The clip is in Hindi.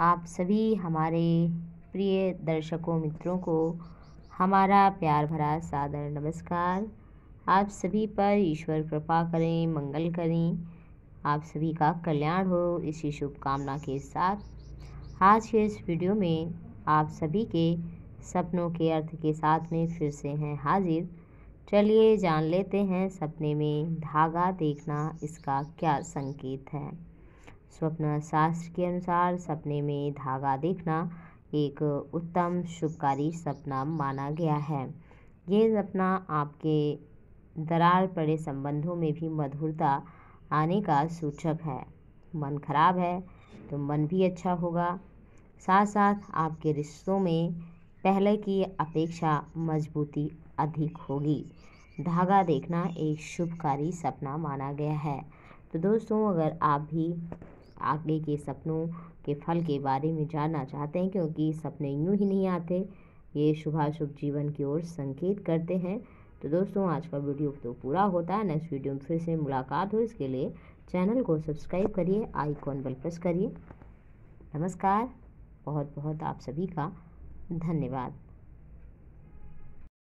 आप सभी हमारे प्रिय दर्शकों, मित्रों को हमारा प्यार भरा सादर नमस्कार। आप सभी पर ईश्वर कृपा करें, मंगल करें। आप सभी का कल्याण हो इसी शुभकामना के साथ। आज के इस वीडियो में आप सभी के सपनों के अर्थ के साथ में फिर से हैं हाजिर। चलिए जान लेते हैं सपने में धागा देखना इसका क्या संकेत है। स्वप्न शास्त्र के अनुसार सपने में धागा देखना एक उत्तम शुभकारी सपना माना गया है। ये सपना आपके दरार पड़े संबंधों में भी मधुरता आने का सूचक है। मन खराब है तो मन भी अच्छा होगा। साथ साथ आपके रिश्तों में पहले की अपेक्षा मजबूती अधिक होगी। धागा देखना एक शुभकारी सपना माना गया है। तो दोस्तों, अगर आप भी आगे के सपनों के फल के बारे में जानना चाहते हैं, क्योंकि सपने यूँ ही नहीं आते। ये शुभाशुभ जीवन की ओर संकेत करते हैं। तो दोस्तों, आज का वीडियो तो पूरा होता है। नेक्स्ट वीडियो में फिर से मुलाकात हो, इसके लिए चैनल को सब्सक्राइब करिए, आइकॉन बेल प्रेस करिए। नमस्कार। बहुत बहुत आप सभी का धन्यवाद।